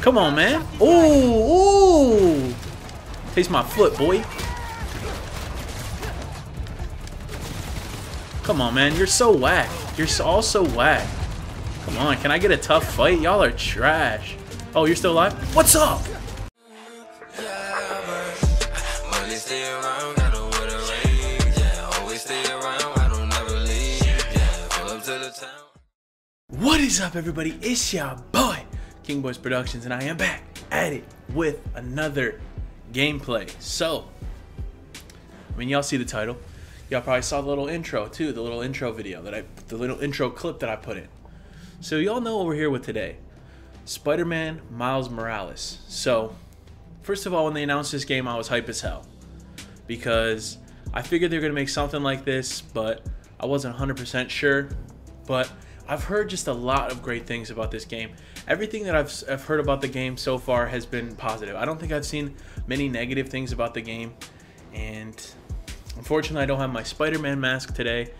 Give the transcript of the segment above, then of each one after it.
Come on, man. Ooh, ooh. Taste my foot, boy. Come on, man. You're so whack. You're all so whack. Come on. Can I get a tough fight? Y'all are trash. Oh, you're still alive? What's up? Money stay around, got a with a range. Yeah, always stay around, I don't never leave. Yeah, pull up to the town. What is up, everybody? It's your boy, King Boyce Productions, and I am back at it with another gameplay. So, I mean, y'all see the title. Y'all probably saw the little intro too, the little intro video that I, the little intro clip that I put in. So y'all know what we're here with today. Spider-Man Miles Morales. So, first of all, when they announced this game, I was hype as hell because I figured they were gonna make something like this, but I wasn't 100% sure. But I've heard just a lot of great things about this game. Everything that I've, I've heard about the game so far has been positive. I don't think I've seen many negative things about the game, and unfortunately, I don't have my Spider-Man mask today.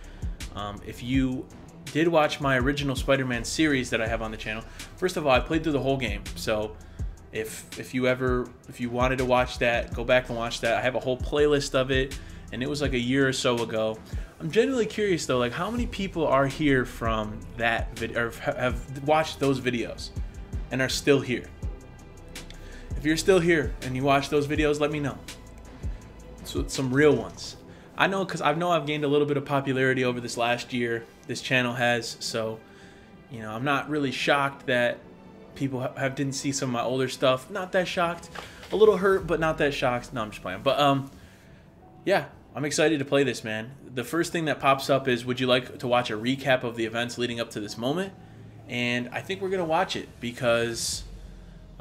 Um, if you did watch my original Spider-Man series that I have on the channel, first of all, I played through the whole game, so if if you ever if you wanted to watch that go back and watch that i have a whole playlist of it and it was like a year or so ago i'm genuinely curious though like how many people are here from that video or have watched those videos and are still here if you're still here and you watch those videos let me know so some real ones i know because i know i've gained a little bit of popularity over this last year this channel has so you know i'm not really shocked that people have, have didn't see some of my older stuff. Not that shocked. A little hurt, but not that shocked. No, I'm just playing. But um, yeah, I'm excited to play this, man. The first thing that pops up is, would you like to watch a recap of the events leading up to this moment? And I think we're gonna watch it because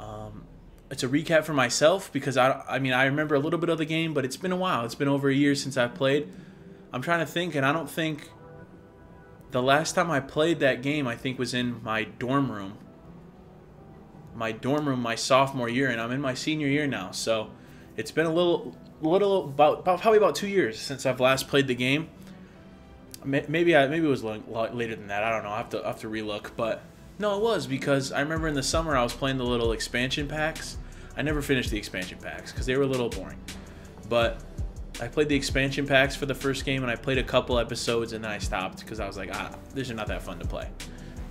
um, it's a recap for myself because I, I mean, I remember a little bit of the game, but it's been a while. It's been over a year since I've played. I'm trying to think, and I don't think the last time I played that game, I think was in my dorm room my dorm room my sophomore year, and I'm in my senior year now. So it's been a little, little about, about probably about two years since I've last played the game. Maybe I maybe it was later than that. I don't know. I have to I have to relook, but no, it was because I remember in the summer I was playing the little expansion packs. I never finished the expansion packs because they were a little boring, but I played the expansion packs for the first game and I played a couple episodes and then I stopped because I was like, ah, these are not that fun to play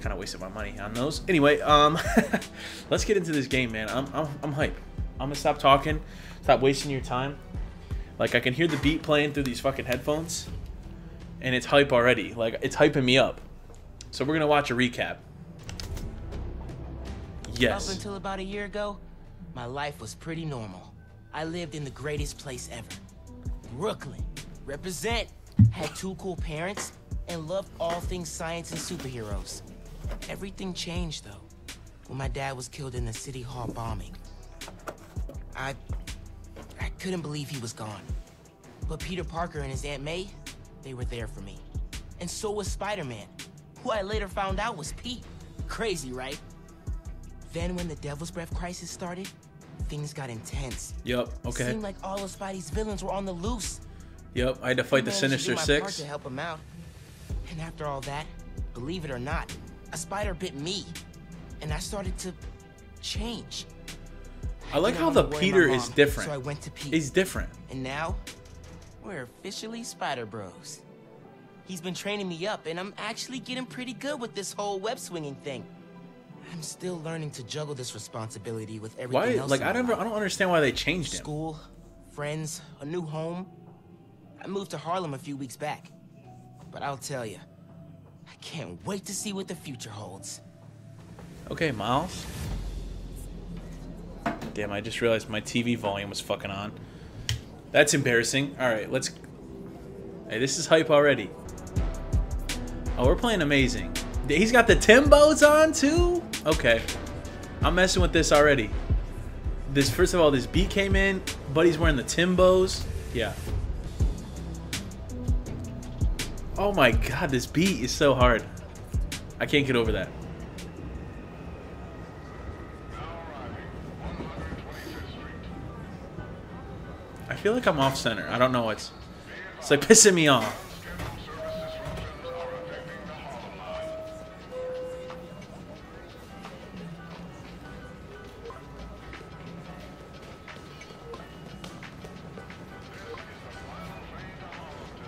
kind of wasted my money on those. Anyway, um, let's get into this game, man. I'm, I'm, I'm hype. I'm gonna stop talking, stop wasting your time. Like I can hear the beat playing through these fucking headphones, and it's hype already. Like it's hyping me up. So we're gonna watch a recap. Yes. Up until about a year ago, my life was pretty normal. I lived in the greatest place ever. Brooklyn. Represent. Had two cool parents and loved all things science and superheroes. Everything changed, though, when my dad was killed in the City Hall bombing. I... I couldn't believe he was gone. But Peter Parker and his Aunt May, they were there for me. And so was Spider-Man, who I later found out was Pete. Crazy, right? Then when the Devil's Breath crisis started, things got intense. Yep, okay. It seemed like all of Spidey's villains were on the loose. Yep, I had to fight the Sinister Six. to help him out. And after all that, believe it or not, a spider bit me, and I started to change. I like how the Peter mom, is different. So I went to Pete. He's different. And now, we're officially Spider Bros. He's been training me up, and I'm actually getting pretty good with this whole web swinging thing. I'm still learning to juggle this responsibility with everything why? else. Like I don't, I don't understand why they changed him. School, friends, a new home. I moved to Harlem a few weeks back, but I'll tell you, I can't wait to see what the future holds. Okay, Miles. Damn, I just realized my TV volume was fucking on. That's embarrassing. Alright, let's... Hey, this is hype already. Oh, we're playing amazing. He's got the Timbos on, too? Okay. I'm messing with this already. This, first of all, this beat came in. Buddy's wearing the Timbos. Yeah. Oh my god, this beat is so hard. I can't get over that. feel like I'm off center. I don't know what's. It's like pissing me off.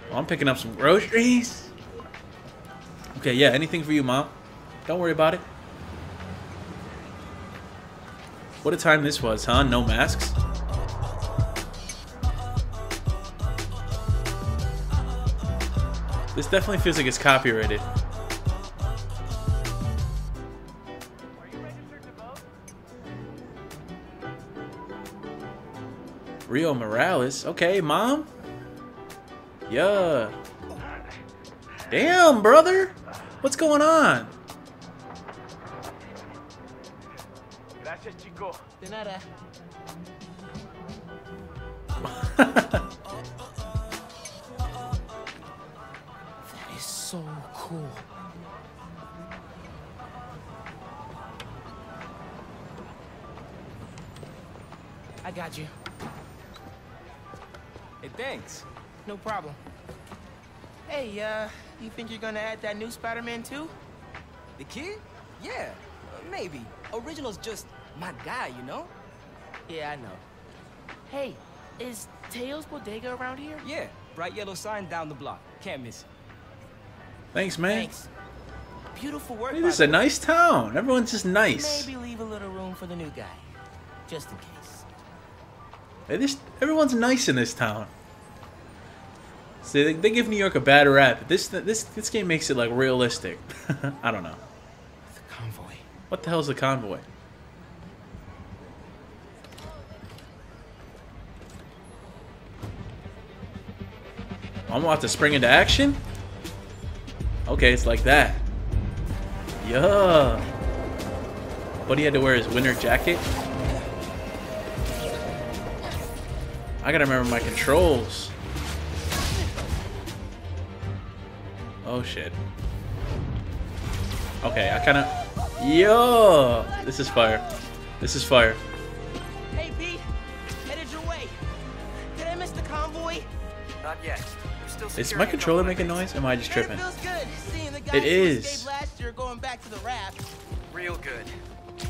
Well, I'm picking up some groceries. Okay, yeah, anything for you, Mom. Don't worry about it. What a time this was, huh? No masks? This definitely feels like it's copyrighted. Rio Morales. Okay, mom. Yeah. Damn, brother. What's going on? Gracias, chico. De nada. I got you. Hey, thanks. No problem. Hey, uh, you think you're gonna add that new Spider-Man too? The kid? Yeah, uh, maybe. Original's just my guy, you know? Yeah, I know. Hey, is Teo's Bodega around here? Yeah, bright yellow sign down the block. Can't miss it. Thanks, man. Thanks. Beautiful work. Hey, this is a nice town. Everyone's just nice. Maybe leave a little room for the new guy, just in case. Hey, this, everyone's nice in this town. See, they, they give New York a bad rap. This this this game makes it like realistic. I don't know. The convoy. What the hell's the convoy? I'm about to spring into action? Okay, it's like that. Yeah. Buddy had to wear his winter jacket. I gotta remember my controls. Oh shit. Okay, I kinda... Yo! This is fire. This is fire. Hey, Pete. Headed your way. Did I miss the convoy? Not yet. We're still Is my controller making exits. noise? Am I just tripping? It feels good seeing the guys It who is. last year going back to the raft. Real good.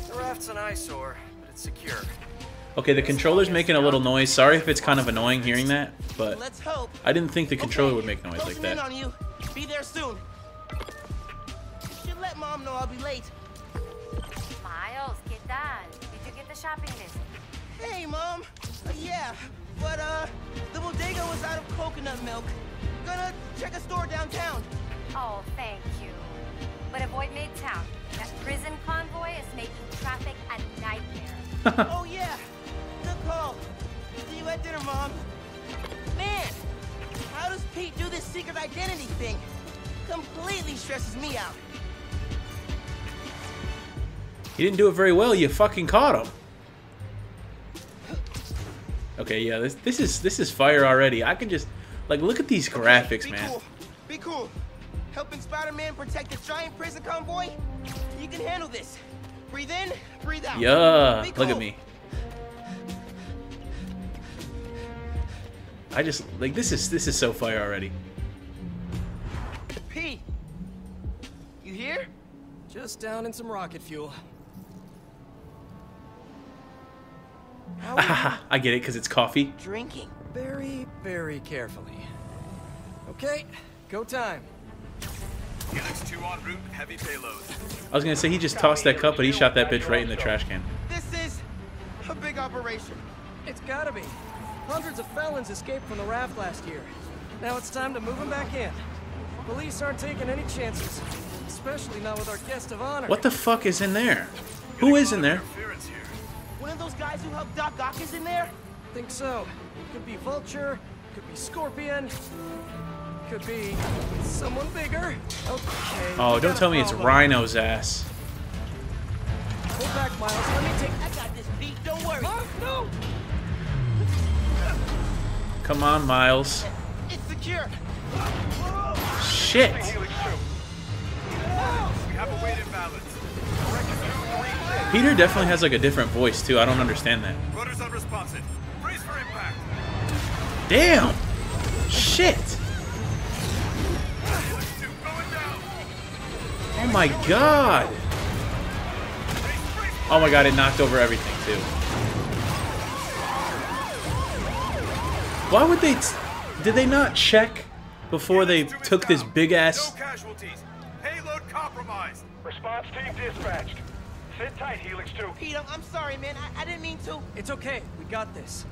The raft's an eyesore, but it's secure. Okay, the controller's making a little noise. Sorry if it's kind of annoying hearing that, but Let's hope. I didn't think the controller would make noise like closing in that. on you. Be there soon. Should let mom know I'll be late. Miles, ¿qué tal? Did you get the shopping list? Hey, mom. Uh, yeah, but uh, the bodega was out of coconut milk. Gonna check a store downtown. Oh, thank you. But avoid Midtown. That prison convoy is making traffic a nightmare. oh yeah, identity thing? Completely stresses me out. He didn't do it very well. You fucking caught him. Okay, yeah, this this is this is fire already. I can just like look at these Okay, graphics, be man. Cool. Be cool. Helping Spider-Man protect the giant prison convoy? You can handle this. Breathe in, breathe out. Yeah, Be look at me. I just like this is this is so fire already. Just down in some rocket fuel. How are you I get it because it's coffee. drinking? Very, very carefully. Okay, go time. Helix 2 en route, heavy payload. I was gonna say he just tossed that cup, but he shot that bitch right in the trash can. This is a big operation. It's gotta be. Hundreds of felons escaped from the raft last year. Now it's time to move them back in. Police aren't taking any chances, especially not with our guest of honor. What the fuck is in there? Who is in there? One of those guys who helped Doc Ock is in there? Think so. Could be Vulture, could be Scorpion, could be someone bigger. Okay. Oh, don't tell me it's. Rhino's ass. Hold back, Miles. Let me take. I got this, Pete. Don't worry. Mom, no! Come on, Miles. It's secure. Shit. Peter definitely has like a different voice too. I don't understand that. Rudder's unresponsive. Brace for impact. Damn. Shit. Helix 2 going down. Oh my god. Oh my god, it knocked over everything too. Why would they? T- did they not check before they Helix two is took this big ass. Response team dispatched. Sit tight, Helix 2. Pete, I'm, I'm sorry, man. I, I didn't mean to. It's okay. We got this.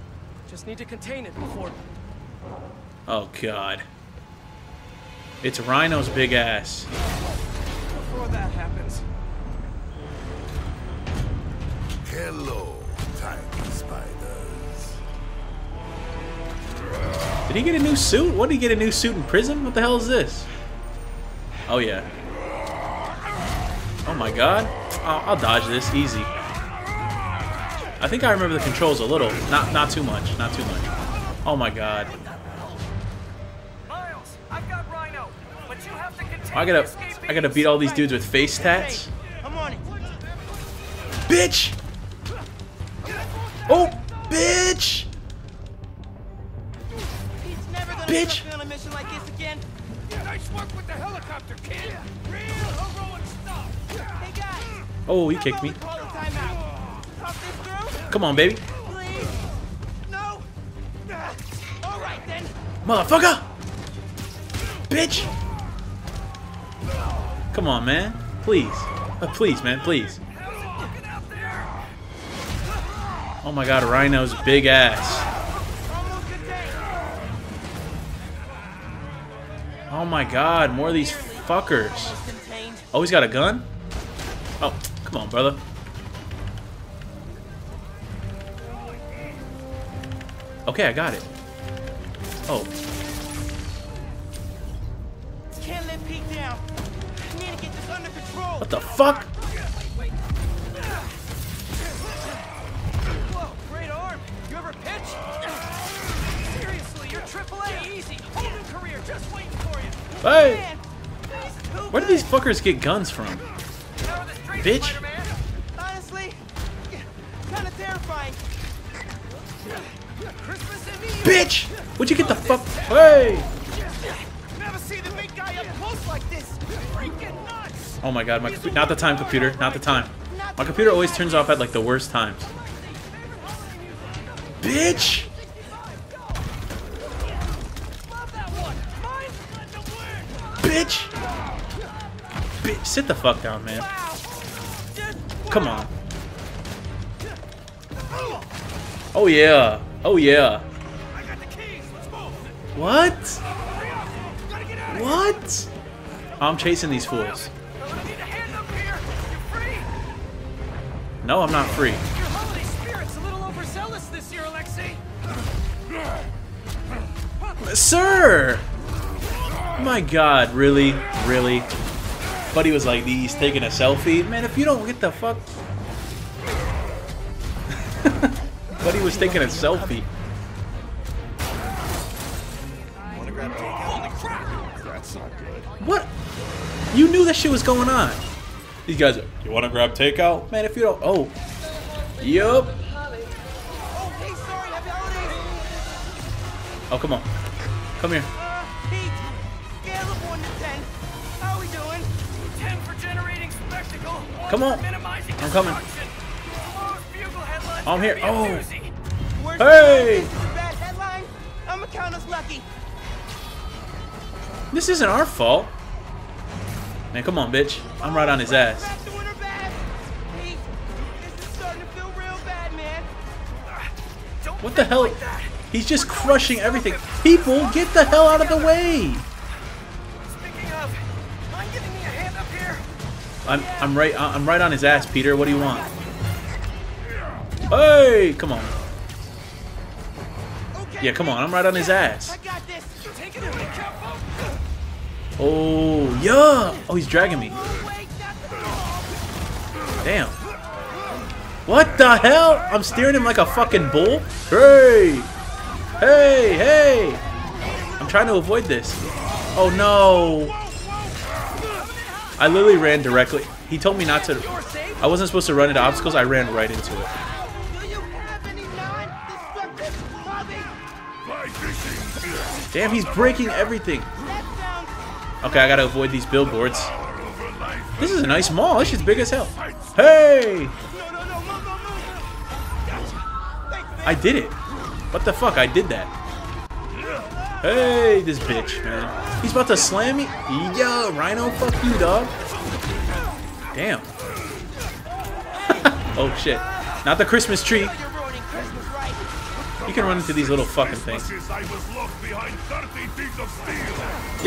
Just need to contain it before. Oh god. It's Rhino's big ass. Before that happens. Hello, tiny spiders. Did he get a new suit? What did he get a new suit in prison? What the hell is this? Oh yeah. Oh my god. I'll, I'll dodge this easy. I think I remember the controls a little. Not not too much. Not too much. Oh my god. Miles, I've got Rhino, but you have to contain I gotta. I gotta beat all these dudes with face tats. I'm on it. Bitch! Oh, bitch! Pete's never gonna Bitch. on a mission like this again. Nice work with the helicopter, kid. Real Oh, he kicked me. Come on, baby. Motherfucker! Bitch! Come on, man. Please. Uh, please, man. Please. Oh my god, Rhino's big ass. Oh my god, more of these fuckers. Oh, he's got a gun? Oh, come on, brother. Okay, I got it. Oh, Can't let Pete down. Need to get this under control. what the fuck? Whoa, great arm. You ever pitch? Seriously, you're AAA. Easy. Whole new career just waiting for you. Hey! Man, he's too Where do these fuckers get guns from? Power the streets, Bitch. Bitch! Where'd you get the fuck? Hey! Never see the big guy up close like this. Oh my god, my compu- not the time, computer. Not the time. My computer always turns off at like the worst times. Bitch! Love that one. Mine. Let them win. Bitch! Bitch, sit the fuck down, man. Come on. Oh yeah. Oh yeah. What? Hurry up. Gotta get out of here. What? I'm chasing these fools. I need a hand up here. You free? No, I'm not free. Your holiday spirit's a little overzealous this year, Alexei. Sir! My god, really? Really? Buddy was like, he's taking a selfie. Man, if you don't get the fuck. Buddy was taking a selfie. You knew that shit was going on. These guys are, you wanna grab takeout? Man, if you don't. Oh. Yup. Oh, hey, sorry, happy holidays. Oh, come on. Come here. Pete, scale of 1 to 10. How we doing? 10 for generating spectacle. one Come on. I'm coming. destruction. Tomorrow's bugle headline's I'm here. Oh. Hey! This is a bad headline. I'ma count us lucky. This isn't our fault. Man, come on, bitch. I'm right on his ass. Grab the winner bad. Pete, this is starting to feel real bad, man. Don't What the hell? He's just crushing everything. People, get the hell out of the way. Speaking of, mind giving me a hand up here? I'm, I'm right, I'm right on his ass, Peter. What do you want? Hey, come on. Yeah, come on. I'm right on his ass. Oh, yeah. Oh, he's dragging me. Damn. What the hell? I'm steering him like a fucking bull. Hey, hey, hey. I'm trying to avoid this. Oh no. I literally ran directly. He told me not to. I wasn't supposed to run into obstacles. I ran right into it. Damn, he's breaking everything. Okay, I gotta avoid these billboards. This is a nice mall. This shit's big as hell. Hey! I did it. What the fuck? I did that. Hey, this bitch, man. He's about to slam me. Yo, Rhino, fuck you, dog. Damn. oh shit. Not the Christmas tree. You can run into these little fucking things.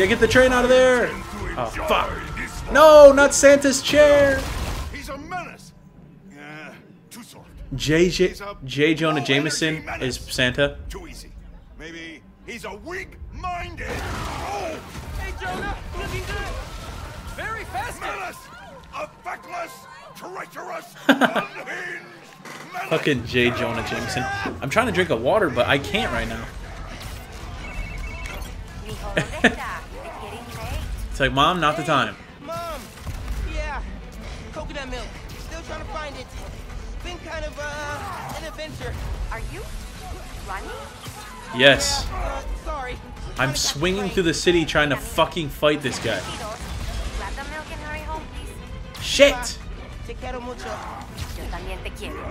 Christmases I was locked behind 30 feet of steel. Yeah, get the train out of there. Oh, fuck. No, not Santa's chair. He's a menace. Yeah, too soft. J. J. He's a J. Jonah Jameson is Santa. Too easy. Maybe he's a weak-minded. Oh, Hey, Jonah, looking good. Very festive. menace! A feckless, treacherous, unhinged! Fucking J. Jonah Jameson. I'm trying to drink a water, but I can't right now. It's like, mom, not the time. Mom! Yeah, coconut milk. Still trying to find it. Been kind of, uh, an adventure. Are you running? Yes. Uh, sorry. I'm swinging through the city trying to fucking fight this guy. Tito's. Grab the milk and hurry home, please. Shit! Te quiero mucho. Yo también te quiero.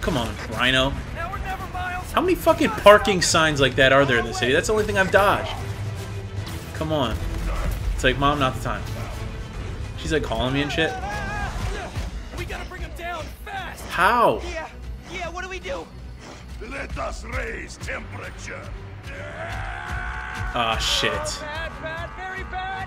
Come on, Rhino. Now or never, Miles. How many fucking parking signs like that are there in the city? That's the only thing I've dodged. Come on. It's like, mom, not the time. She's like calling me and shit. We gotta bring him down fast. How? Yeah, yeah, what do we do? Let us raise temperature. Ah, shit. Bad, bad, very bad.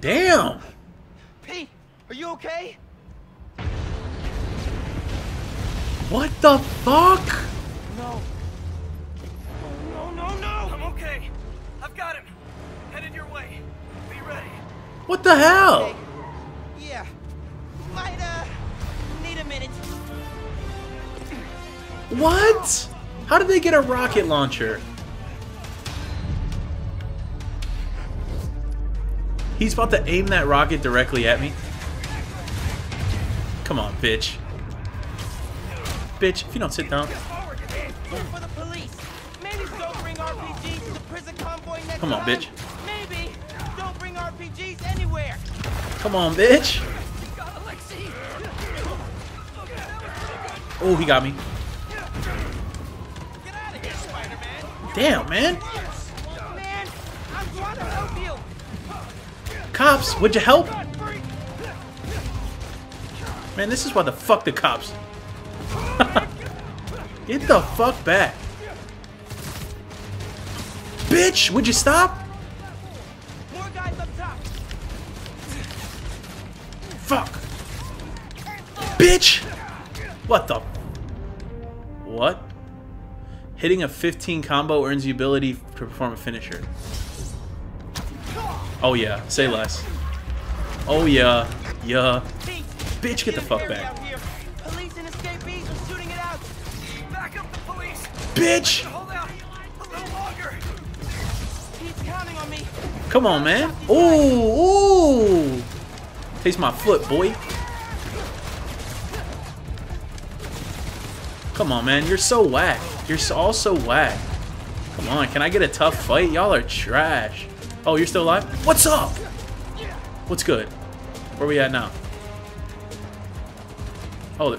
Damn! Pete, are you okay? What the fuck? No. No, no, no! I'm okay. I've got him. Headed your way. Be ready. What the hell? Okay. Yeah. Might, uh, need a minute. What? How did they get a rocket launcher? He's about to aim that rocket directly at me. Come on, bitch. Bitch, if you don't sit down. Come on, bitch. Maybe don't bring RPGs anywhere. Come on, bitch. Oh, he got me. Damn, man. Cops, would you help? Man, this is why the fuck the cops. Get the fuck back. Bitch, would you stop? More guys up top. Fuck. Bitch! What the? What? Hitting a 15 combo earns the ability to perform a finisher. Oh yeah, say less. Oh yeah, yeah. Bitch, get the fuck back. Me. Come on, man. Ooh, ooh. Taste my foot, boy. Come on, man. You're so whack. You're all so whack. Come on, can I get a tough fight? Y'all are trash. Oh, you're still alive? What's up? What's good? Where we at now? Oh,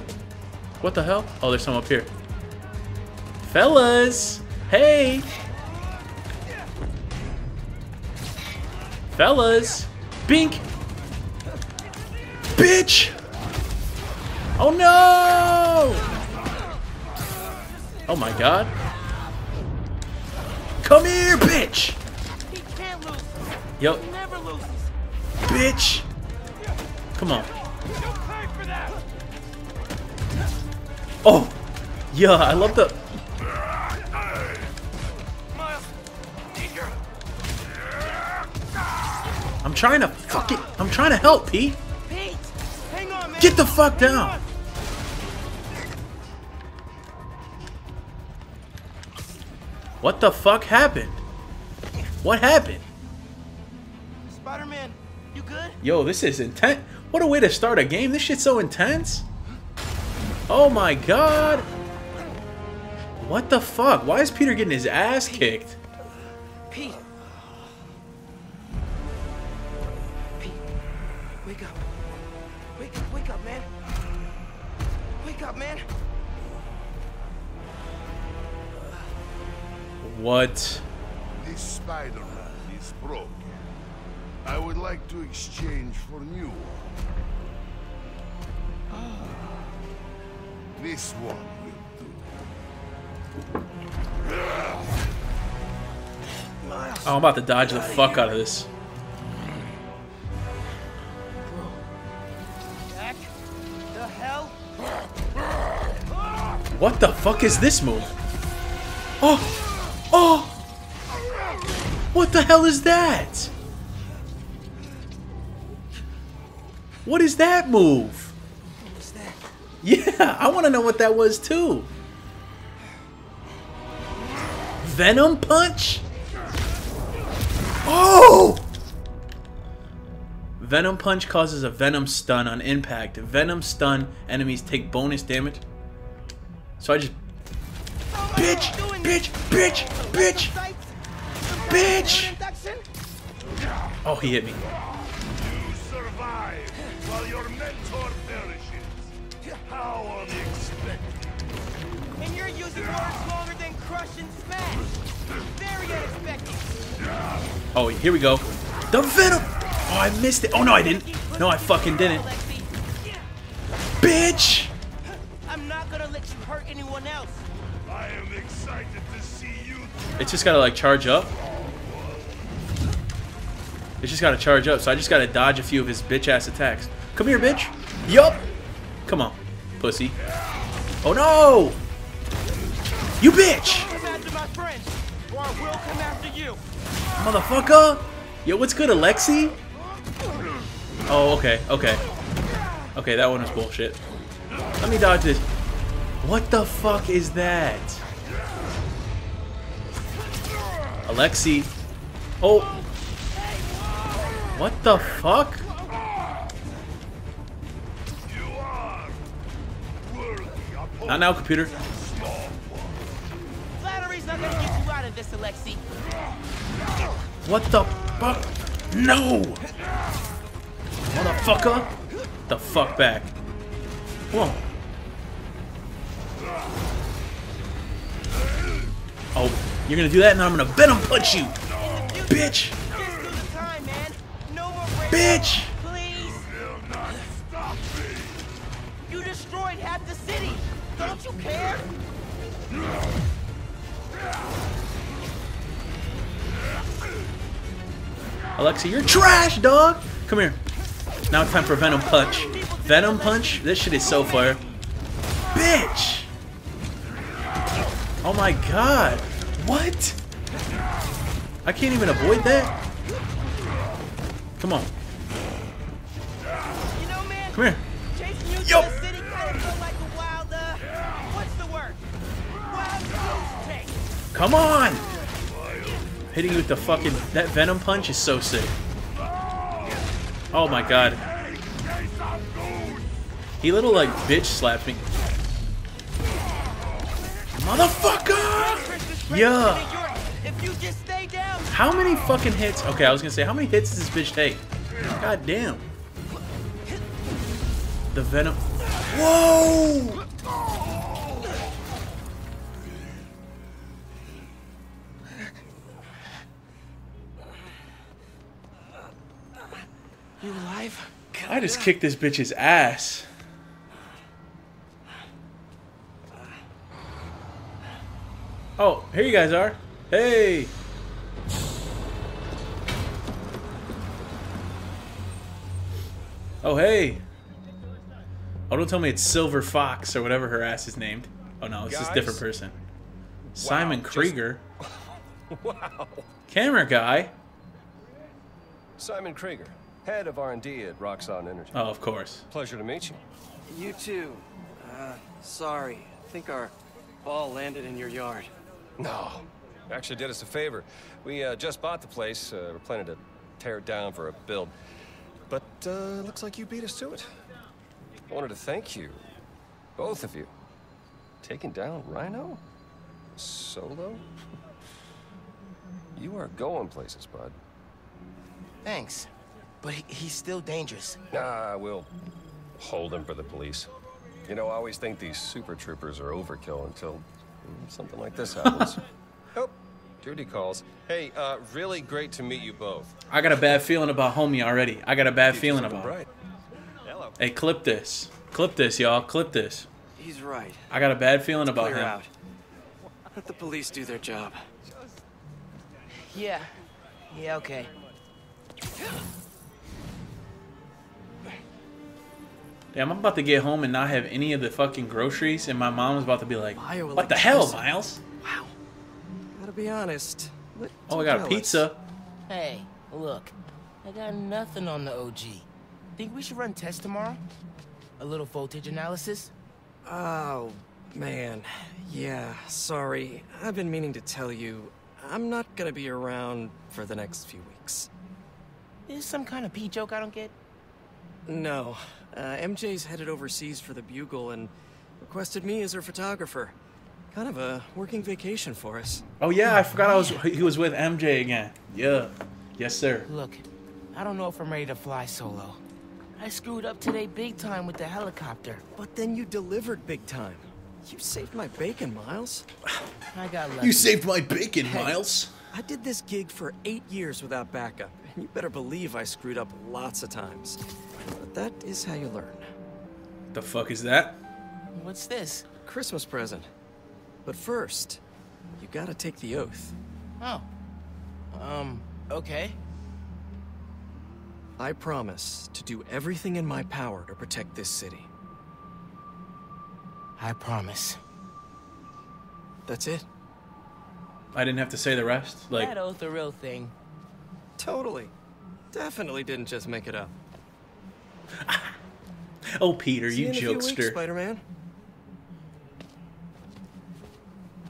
what the hell? Oh, there's some up here. Fellas! Hey! Fellas! Bink! Bitch! Oh no! Oh my god. Come here, bitch! He can't lose. Yo, He never loses. bitch! Come on. Oh! Yeah, I love the. Trying to fuck it. I'm trying to help, Pete. Pete, hang on, man. Get the fuck Hang down. on. What the fuck happened? What happened? Spider-Man, you good? Yo, this is intense. What a way to start a game. This shit's so intense. Oh my god. What the fuck? Why is Peter getting his ass kicked? Pete. Wake up. Wake up, wake Wake up, man. Wake up, man. What? This Spider-Man is broken. I would like to exchange for new one. This one will do. Oh, I'm about to dodge the fuck out of this. What the fuck is this move? Oh! Oh! What the hell is that? What is that move? Yeah, I want to know what that was too. Venom punch? Oh! Venom punch causes a venom stun on impact. Venom stun enemies take bonus damage. So I just bitch, bitch, bitch, bitch, bitch. Oh, he hit me. You survive while your mentor perishes. How unexpected. And you're using words longer than crush and smash. Very unexpected. Oh, here we go. The venom. Oh, I missed it. Oh no, I didn't. No, I fucking didn't. Bitch. Anyone else. I am excited to see you. It's just gotta like charge up. It's just gotta charge up, so I just gotta dodge a few of his bitch ass attacks. Come here, bitch. Yup. Come on, pussy. Oh no! You bitch! Come after my friends, or I will come after you. Motherfucker! Yo, what's good, Alexi? Oh, okay, okay. Okay, that one was bullshit. Let me dodge this. What the fuck is that? Alexi. Oh. What the fuck? You are worthy opponent. Not now, computer. Flattery's not gonna get you out of this, Alexi. What the fuck? No! Motherfucker! The fuck back. Whoa. Oh, you're gonna do that and I'm gonna venom punch you! Bitch! Just do the time. No more breaks. Bitch! Please. Will not stop me. You destroyed half the city. Don't you care? Alexi, you're trash, dog! Come here. Now it's time for Venom Punch. Venom Punch? This shit is so fire. Bitch! Oh my god. What? I can't even avoid that? Come on. You know, man. Come here. Chasing you Yo. to the city kind of felt like a wild, uh, what's the word? Wild goose chase. Come on! Hitting you with the fucking... That Venom Punch is so sick. Oh my god. He little, like, bitch slapped me. Stay down. How many fucking hits? Okay, I was gonna say, how many hits does this bitch take? God damn. The Venom... Whoa! You alive? I just kicked this bitch's ass. Oh, here you guys are. Hey. Oh, hey. Oh, don't tell me it's Silver Fox or whatever her ass is named. Oh, no, it's just a different Guys? person. Simon just- Krieger. Wow. Camera guy. Simon Krieger, head of R&D at Roxxon Energy. Oh, of course. Pleasure to meet you. You too. Uh, sorry. I think our ball landed in your yard. No, actually did us a favor. We uh, just bought the place. Uh, we're planning to tear it down for a build. But uh, looks like you beat us to it. I wanted to thank you, both of you. Taking down Rhino? Solo? you are going places, bud. Thanks. But he, he's still dangerous. Nah, we'll hold him for the police. You know, I always think these super troopers are overkill until something like this happens. oh, duty calls. Hey, uh, really great to meet you both. I got a bad feeling about homie already. I got a bad feeling Something about him. Hello. Hey, clip this. Clip this, y'all. Clip this. He's right. I got a bad feeling about Clear him. out. Let the police do their job. Yeah. Yeah, okay. Damn, I'm about to get home and not have any of the fucking groceries, and my mom's about to be like, "What the hell, Miles?" Wow. Gotta be honest. little Oh, I got a pizza." Hey, look. I got nothing on the OG. Think we should run tests tomorrow? A little voltage analysis? Oh, man. Yeah, sorry. I've been meaning to tell you. I'm not gonna be around for the next few weeks. Is some kind of pee joke I don't get? No. Uh, MJ's headed overseas for the Bugle and requested me as her photographer. Kind of a working vacation for us. Oh yeah, I forgot I was he was with MJ again. Yeah, yes sir. Look, I don't know if I'm ready to fly solo. I screwed up today big time with the helicopter. But then you delivered big time. You saved my bacon, Miles. I got lucky. You saved my bacon, Hey, Miles. I did this gig for eight years without backup, and you better believe I screwed up lots of times. But that is how you learn. The fuck is that? What's this? Christmas present. But first, you gotta take the oath. Oh. Um, okay. I promise to do everything in my power to protect this city. I promise. That's it. I didn't have to say the rest. Like, that oath a real thing. Totally. Definitely didn't just make it up. oh Peter, See you in a few weeks, jokester. Spider-Man.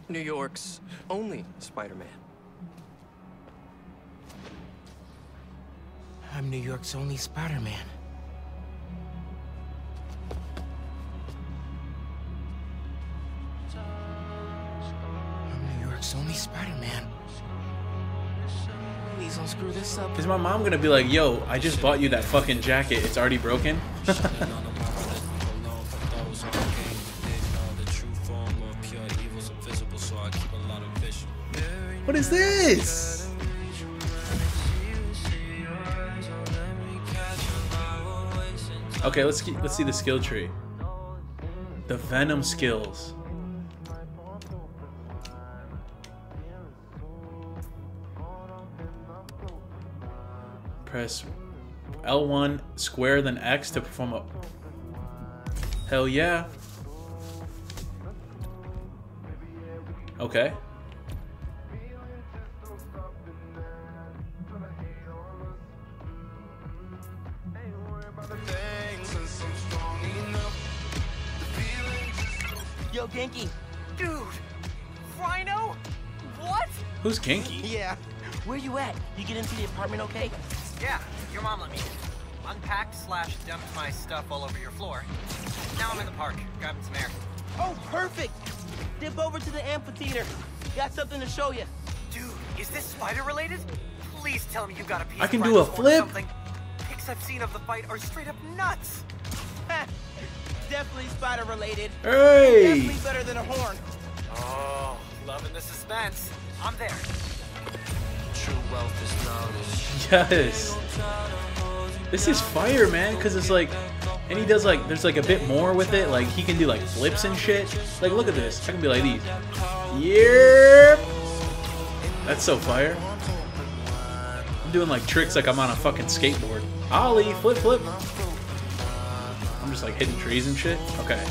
New York's only Spider-Man. I'm New York's only Spider-Man. I'm New York's only Spider-Man. Please don't screw this up. Is my mom gonna be like, "Yo, I just bought you that fucking jacket. It's already broken." what is this? Okay, let's let's see the skill tree. The Venom skills. Press L1 square then X to perform a. Hell yeah. Okay. Yo, Ganke. Dude! Rhino? What? Who's Kinky? Yeah. Where you at? You get into the apartment okay? Yeah, your mom let me in. Unpacked slash dumped my stuff all over your floor. Now I'm in the park, grabbing some air. Oh, perfect. Dip over to the amphitheater. Got something to show you. Dude, is this spider related? Please tell me you got a piece I can of do a Rhino's horn or flip. something. Pics I've seen of the fight are straight up nuts. Definitely spider related. Hey! Definitely better than a horn. Oh, loving the suspense. I'm there. Yes. This is fire, man, because it's like, and he does like, there's like a bit more with it. Like he can do like flips and shit. Like look at this. I can be like these. Yep. That's so fire. I'm doing like tricks like I'm on a fucking skateboard. Ollie, flip, flip. I'm just like hitting trees and shit. Okay.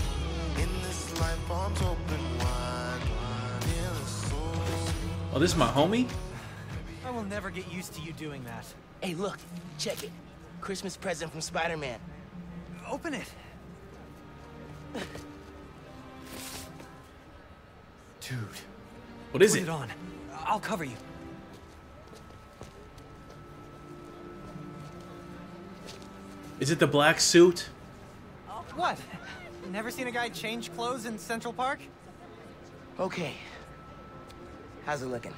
Oh, this is my homie. I will never get used to you doing that. Hey, look. Check it. Christmas present from Spider-Man. Open it. Dude. What is Put it? it on. I'll cover you. Is it the black suit? Uh, what? Never seen a guy change clothes in Central Park? Okay. How's it looking?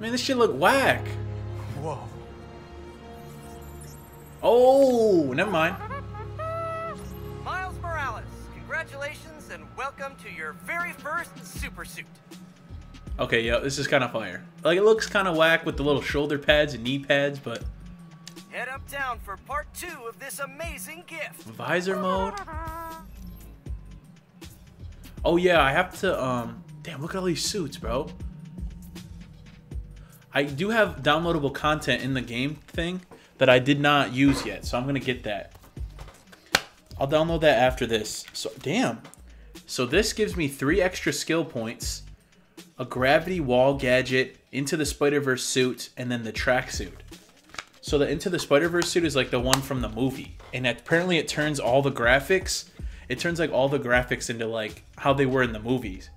Man, this shit look whack. Whoa. Oh, never mind. Miles Morales, congratulations and welcome to your very first super suit. Okay, yeah, this is kind of fire. Like, it looks kind of whack with the little shoulder pads and knee pads, but Head uptown for part two of this amazing gift. visor mode. Oh yeah, I have to. Um, damn, look at all these suits, bro. I do have downloadable content in the game thing that I did not use yet, so I'm gonna get that. I'll download that after this. So damn. So this gives me three extra skill points, a gravity wall gadget, into the Spider Verse suit, and then the tracksuit. So the Into the Spider Verse suit is like the one from the movie, and apparently it turns all the graphics. It turns like all the graphics into like how they were in the movies,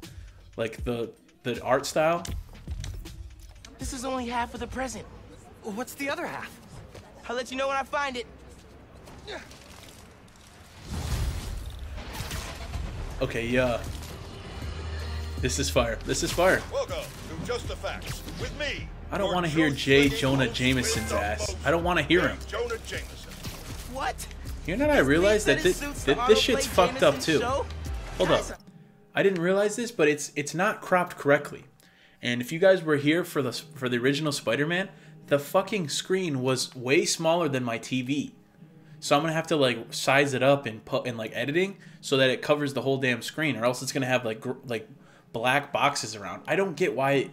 like the the art style. This is only half of the present. What's the other half? I'll let you know when I find it. Okay, yeah. This is fire. This is fire. Welcome to Just the Facts with me. I don't want to hear Joe J. Swinging Jonah Jameson's ass. I don't want to hear him. Jonah Jameson. What? You know what I realized that this, that this shit's fucked up too. Hold up. I didn't realize this, but it's it's not cropped correctly. And if you guys were here for the for the original Spider-Man, the fucking screen was way smaller than my TV. So I'm gonna have to like size it up and put in like editing so that it covers the whole damn screen, or else it's gonna have like gr- like black boxes around. I don't get why.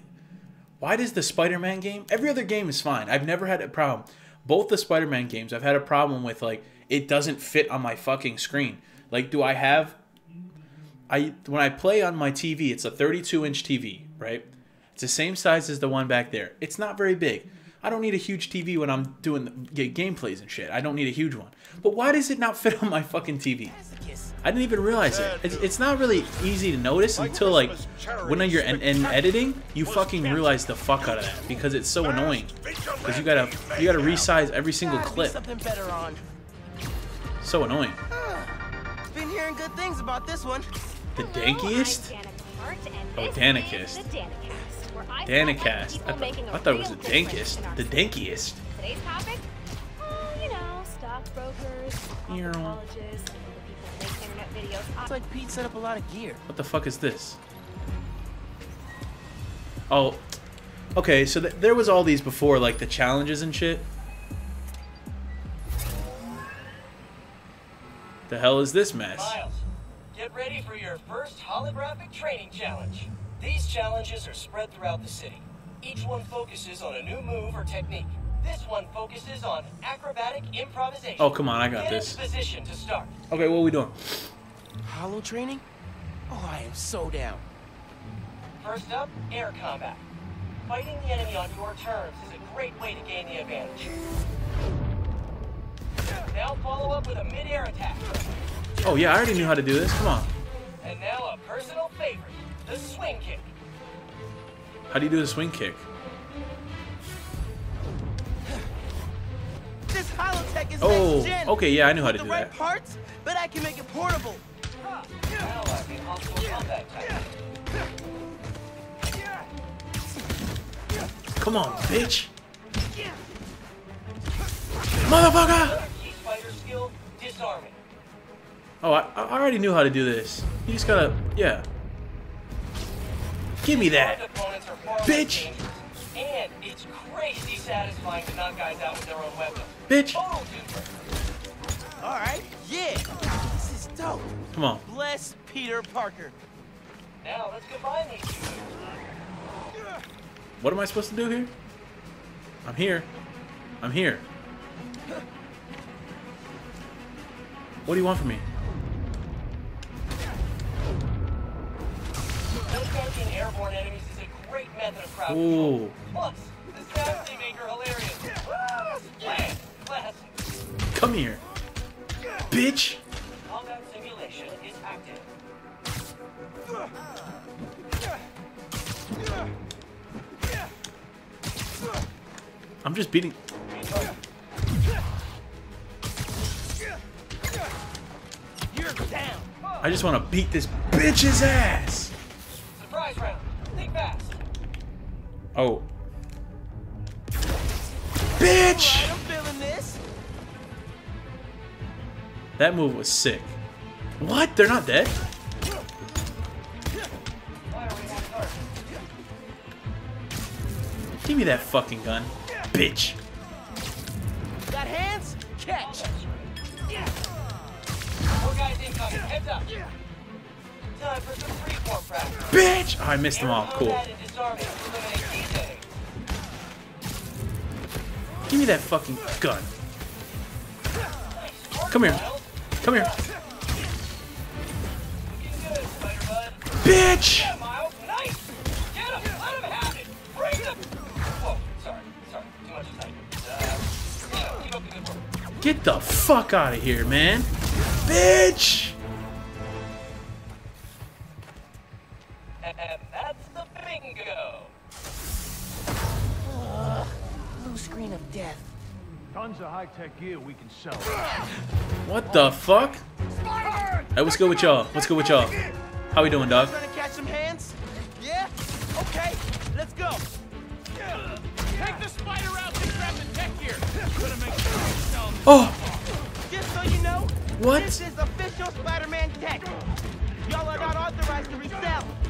Why does the Spider-Man game? Every other game is fine. I've never had a problem. Both the Spider-Man games, I've had a problem with like it doesn't fit on my fucking screen. Like, do I have? I when I play on my TV, it's a 32-inch TV, right? It's the same size as the one back there. It's not very big. I don't need a huge TV when I'm doing the gameplays and shit. I don't need a huge one. But why does it not fit on my fucking TV? I didn't even realize it. It's, it's not really easy to notice until like when you're in, in editing, you fucking realize the fuck out of that because it's so annoying. Because you gotta you gotta resize every single clip. something better on. So annoying. Been hearing good things about this one. The dankiest? Oh, Danikist. Oh, Danikast. I, th- I thought it was the dankest. The dankiest. Today's topic? Oh, you know, stockbrokers, Meow. and the people who make internet videos. It's like Pete set up a lot of gear. What the fuck is this? Oh, okay. So th- there was all these before, like the challenges and shit. The hell is this mess? Miles, get ready for your first holographic training challenge. These challenges are spread throughout the city. Each one focuses on a new move or technique. This one focuses on acrobatic improvisation. Oh, come on, I got Get this. position to start. Okay, what are we doing? Hollow training? Oh, I am so down. First up, air combat. Fighting the enemy on your terms is a great way to gain the advantage. Now follow up with a mid-air attack. Oh yeah, I already knew how to do this. Come on. And now a personal favorite, the swing kick. How do you do the swing kick? This holotech is Oh, next gen. okay, yeah, I knew how to the do right that. parts, but I can make it portable. Now I can hostile combat type. Come on, bitch. Motherfucker! Key fighter skill, disarming. Oh, I, I already knew how to do this. You just gotta, yeah. Give me that. Opponents are far less Bitch. And it's crazy satisfying to knock guys out with their own weapons. Bitch. All right, yeah. This is dope. Come on. Bless Peter Parker. Now let's combine these two. What am I supposed to do here? I'm here. I'm here. What do you want from me? Outdodging airborne enemies is a great method of crowd Ooh. control. Plus, the sounds they make are hilarious. Come here. Bitch. Combat simulation is active. I'm just beating. You're down. I just want to beat this bitch's ass. Surprise round. Think fast. Oh. Bitch! I'm this. That move was sick. What? They're not dead? Give me that fucking gun. Bitch. Got hands? Catch. More guys incoming. Heads up. Bitch! Oh, I missed them all. Cool. Give me that fucking gun. Come here. Come here. Bitch! Get the fuck out of here, man. Bitch! And that's the bingo. Ugh, blue screen of death. Tons of high-tech gear we can sell. What the fuck? Hey, what's good with y'all? What's good with y'all? How we doing, dog? Trying to catch some hands? Yeah? Okay, let's go. Take the spider out and grab the tech gear. Gonna make sure you sell them. Oh! Just so you know, What? this is official Spider-Man tech. Y'all are not authorized to resell.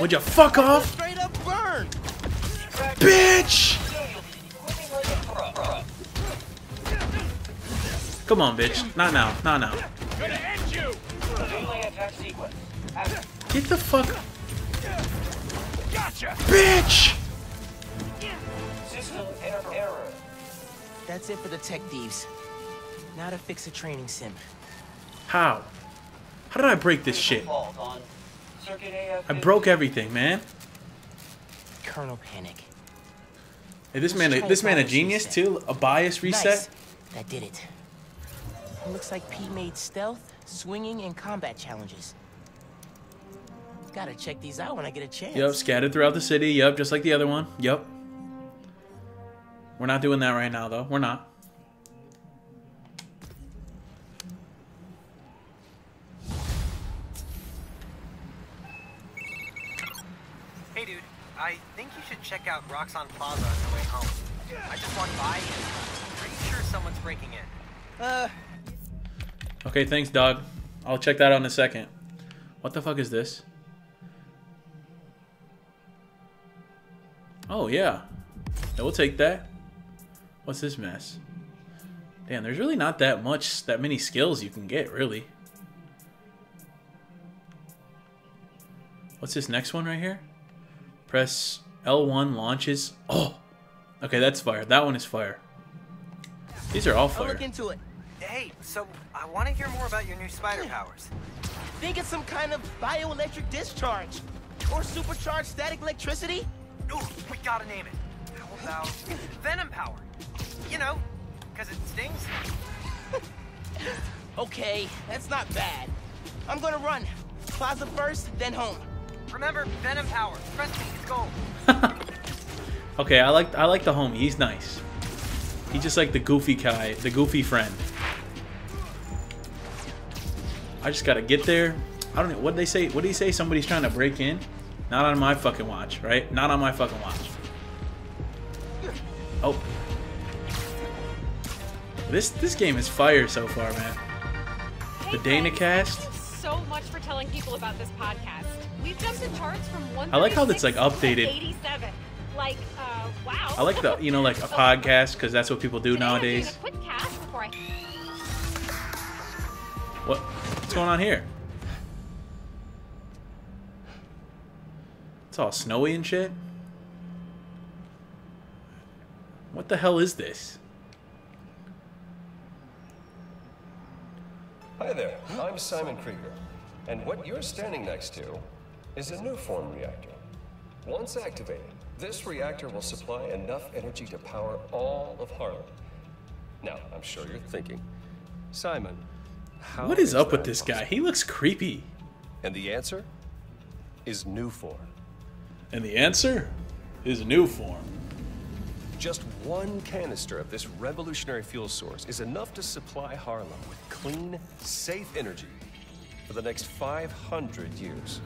Would you fuck off? Straight up burn. Bitch! Soon you'll be equipping like a pro. Come on, bitch. Not now. Not now. Gonna end you. Melee attack sequence. Action. Get the fuck... Gotcha. Bitch! System error. error. That's it for the tech thieves. Now to fix a training sim. How? How did I break this shit? I broke everything, man. Kernel Panic. Hey, this man, this man a genius too. A BIOS reset. Nice. That did it. It looks like Pete made stealth, swinging, and combat challenges. Gotta check these out when I get a chance. Yep, scattered throughout the city. Yep, just like the other one. Yep. We're not doing that right now, though. We're not. Dude. I think you should check out Roxxon Plaza on your way home. I just walked by and pretty sure someone's breaking in. Uh, Okay, thanks, dog. I'll check that out in a second. What the fuck is this? Oh, yeah. Yeah, we'll take that. What's this mess? Damn, there's really not that much, that many skills you can get, really. What's this next one right here? Press L1 launches. Oh! Okay, that's fire. That one is fire. These are all fire. I'll fire. look into it. Hey, so I want to hear more about your new spider powers. Think it's some kind of bioelectric discharge. Or supercharged static electricity? Ooh, we gotta name it. How about Venom Power? You know, because it stings. Okay, that's not bad. I'm gonna run. Plaza first, then home. Remember, Venom Power. Trust me, it's gold. Okay, I like I like the homie. He's nice. He's just like the goofy guy, the goofy friend. I just gotta get there. I don't know what they say. What do you say? Somebody's trying to break in. Not on my fucking watch, right? Not on my fucking watch. Oh, this this game is fire so far, man. The Danikast. Thank you so much for telling people about this podcast. We've jumped the charts from one. I like how it's, like, updated. Eighty-seven. Like, uh, wow. I like the you know like a podcast because that's what people do Today I'm doing nowadays. a quick cast before I. What what's going on here? It's all snowy and shit. What the hell is this? Hi there, I'm Simon Krieger, and what you're standing next to is a Nuform reactor. Once activated, this reactor will supply enough energy to power all of Harlem. Now, I'm sure you're thinking, Simon, how What is up with this guy? He looks creepy. And the answer is Nuform. And the answer is Nuform. Just one canister of this revolutionary fuel source is enough to supply Harlem with clean, safe energy for the next 500 years.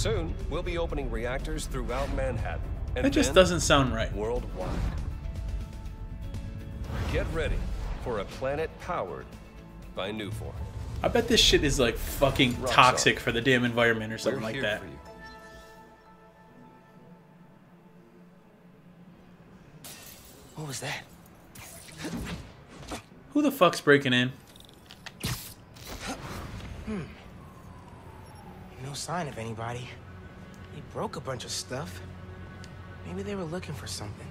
Soon, we'll be opening reactors throughout Manhattan. And That just doesn't sound right. Worldwide. Get ready for a planet powered by Nuform. I bet this shit is like fucking Rock toxic solid. for the damn environment or something We're like here that. for you. What was that? Who the fuck's breaking in? No sign of anybody. He broke a bunch of stuff. Maybe they were looking for something.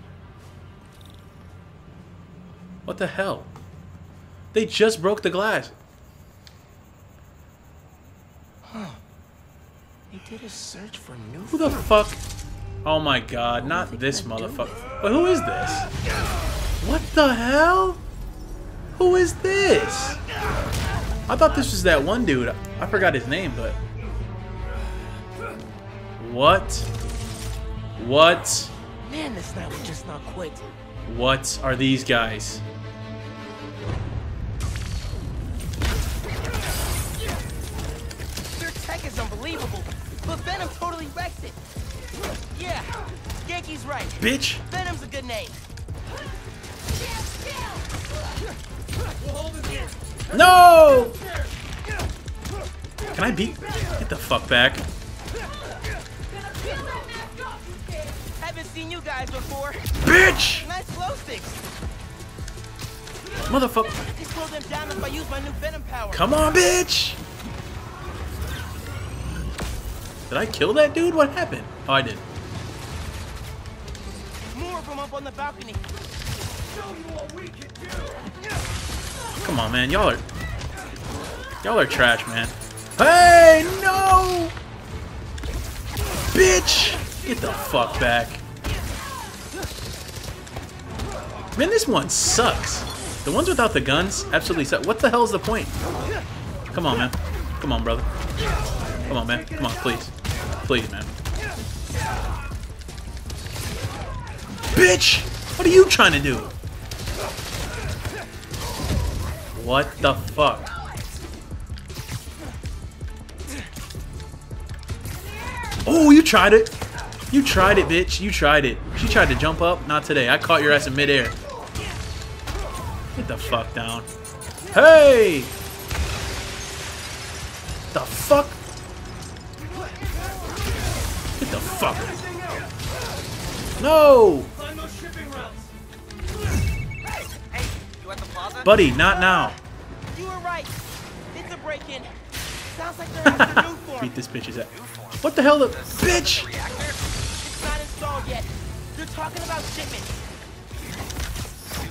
What the hell? They just broke the glass. Huh. They did a search for new Who the fuck? Oh my god, not this motherfucker. But who is this? What the hell? Who is this? I thought this was that one dude. I forgot his name, but. What? What? Man, this night would just not quit. What are these guys? Their tech is unbelievable, but Venom totally wrecks it. Yeah, Ganke's right. Bitch. Venom's a good name. No! Can I beat? Get the fuck back. Haven't seen you guys before. Bitch! Nice glow sticks. Motherfucker. Slow them down if I use my new Venom power. Come on, bitch! Did I kill that dude? What happened? Oh, I did. More of them up on the balcony. Come on, man. Y'all are... Y'all are trash, man. Hey, no! Bitch! Get the fuck back. Man, this one sucks. The ones without the guns absolutely suck. What the hell is the point? Come on, man. Come on, brother. Come on, man. Come on, please. Please, man. Bitch! What are you trying to do? What the fuck? Oh, you tried it. You tried it, bitch. You tried it. She tried to jump up. Not today. I caught your ass in midair. Get the fuck down. Hey! The fuck? Get the fuck. No! Buddy, not now. You were right. It's a break-in. Sounds like they're after new form. Beat this bitch's ass. What the hell? The bitch! It's not installed yet. They're talking about shipment.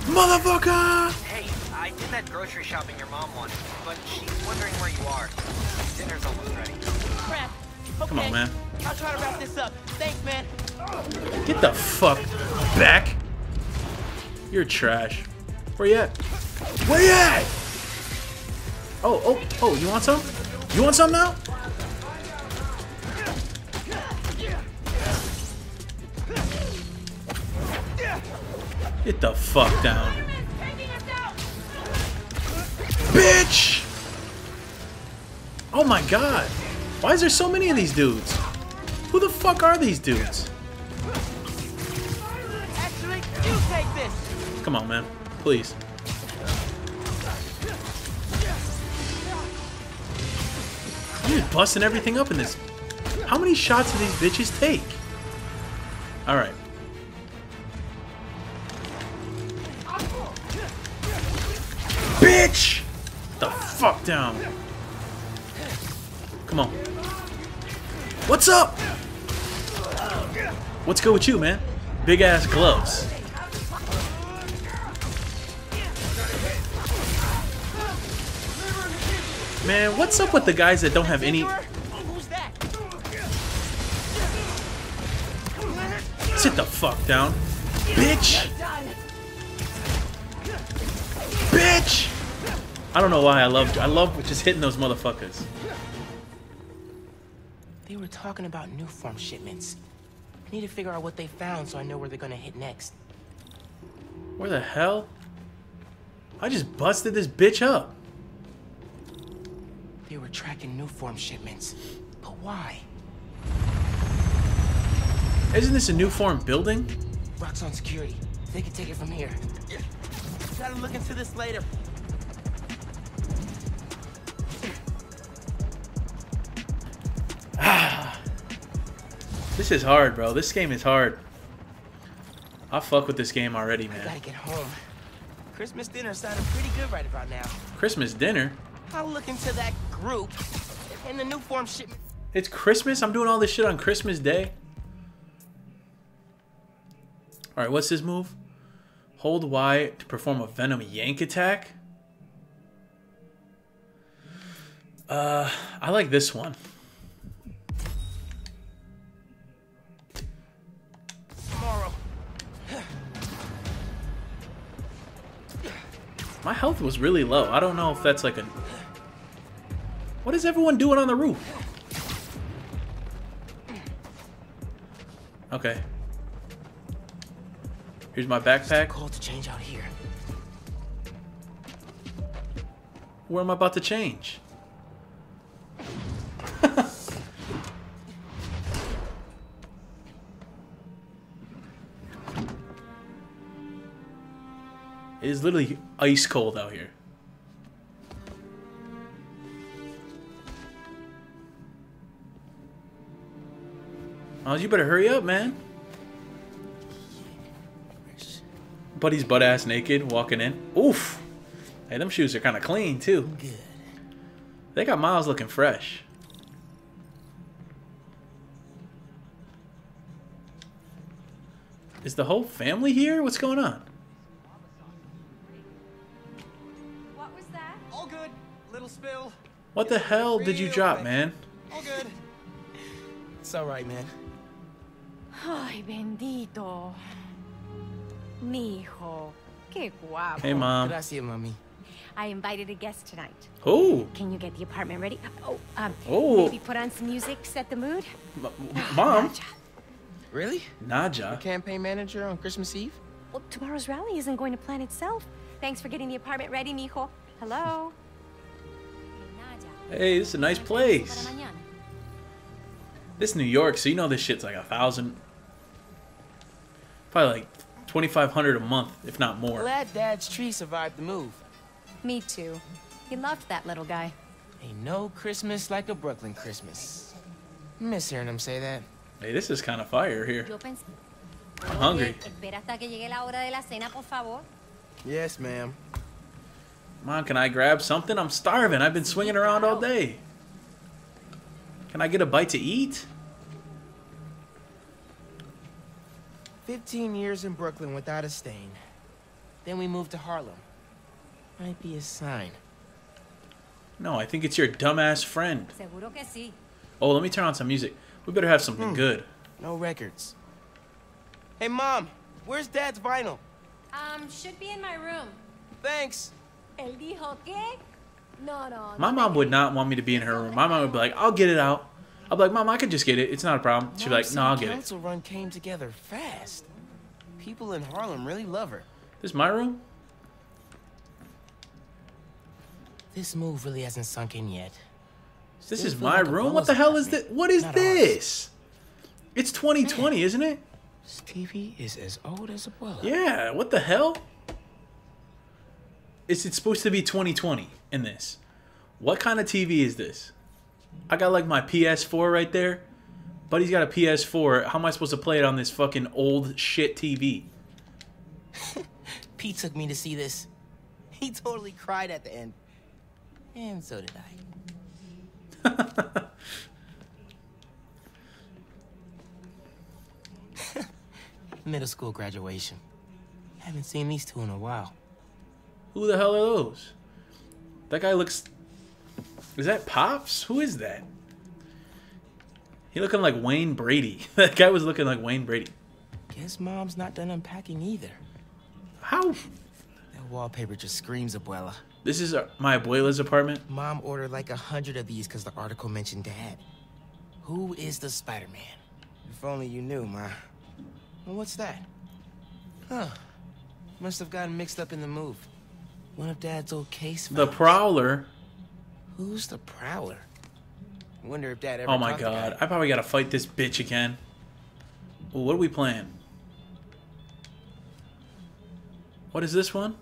Motherfucker! Hey, I did that grocery shopping your mom wanted, but she's wondering where you are. Dinner's almost ready. Crap. Okay. Come on, man. I'll try to wrap this up. Thanks, man. Get the fuck back. You're trash. Where you at? Where you at? Oh, oh, oh, you want some? You want some now? Get the fuck down. Bitch! Oh my god. Why is there so many of these dudes? Who the fuck are these dudes? Come on, man. Please. I'm just busting everything up in this. How many shots do these bitches take? Alright. What's up? What's good with you, man? Big ass gloves. Man, what's up with the guys that don't have any... Sit the fuck down. Bitch! Bitch! I don't know why I love I love just hitting those motherfuckers. They were talking about Nuform shipments. I need to figure out what they found so I know where they're gonna hit next. Where the hell? I just busted this bitch up. They were tracking Nuform shipments. But why? Isn't this a Nuform building? Roxxon security. They can take it from here. Gotta look into this later. This is hard, bro. This game is hard. I fuck with this game already, man. I gotta get home. Christmas dinner sounded pretty good right about now. Christmas dinner? I'll look into that group and the Nuform shipment. It's Christmas? I'm doing all this shit on Christmas Day? Alright, what's this move? Hold Y to perform a Venom Yank attack? Uh, I like this one. My health was really low. I don't know if that's like a... What is everyone doing on the roof? Okay. Here's my backpack. Cold to change out here. Where am I about to change? Is literally ice cold out here. Oh, you better hurry up, man. Buddy's butt ass naked walking in. Oof. Hey, them shoes are kind of clean too. Good. They got Miles looking fresh. Is the whole family here? What's going on? Spill. What the hell did you drop, quick. man? All good. It's alright, man. Ay, bendito. Mi hijo. Qué guapo. Hey, mom. Gracias, mommy. I invited a guest tonight. Oh, Can you get the apartment ready? Oh, um, Oh. maybe put on some music, set the mood? m- mom. Really? Naja. Campaign manager on Christmas Eve? Well, tomorrow's rally isn't going to plan itself. Thanks for getting the apartment ready, mijo. Hello? Hey, this is a nice place. This is New York, so you know this shit's like a thousand. Probably like 2500 a month, if not more. Glad Dad's tree survived the move. Me too. He loved that little guy. Ain't no Christmas like a Brooklyn Christmas. Miss hearing him say that. Hey, this is kind of fire here. I'm hungry. Espera hasta que llegue la hora de la cena, por favor. Yes, ma'am. Mom, can I grab something? I'm starving. I've been swinging around all day. Can I get a bite to eat? 15 years in Brooklyn without a stain. Then we moved to Harlem. Might be a sign. No, I think it's your dumbass friend. Seguro que sí. Oh, let me turn on some music. We better have something good. No records. Hey, Mom, where's Dad's vinyl? Um, should be in my room. Thanks. Él dijo que... No, no. My mom would not want me to be in her room. My mom would be like, I'll get it out. I'll be like, Mom, I could just get it. It's not a problem. She'd be like, No, I'll get it. Council run came together fast. People in Harlem really love her. This is my room? This move really hasn't sunk in yet. This is my like room? What the hell is apartment, this? What is not ours. this? It's 2020, isn't it? Stevie is as old as Abuela. Yeah, what the hell? Is it supposed to be 2020 in this? What kind of TV is this? I got like my PS4 right there. Buddy's got a PS4. How am I supposed to play it on this fucking old shit TV? Pete took me to see this. He totally cried at the end. And so did I. Middle school graduation. Haven't seen these two in a while. Who the hell are those? That guy looks. Is that Pops? Who is that? He looking like Wayne Brady. that guy was looking like Wayne Brady. Guess mom's not done unpacking either. How? That wallpaper just screams Abuela. This is uh, my abuela's apartment. Mom ordered like a hundred of these because the article mentioned dad. Who is the Spider-Man? If only you knew, Ma. Well, what's that? Huh. Must have gotten mixed up in the move. One of Dad's old case The. Prowler. Who's the Prowler? I Wonder if Dad ever Oh my god. I probably gotta fight this bitch again. Ooh, what are we playing? What is this one?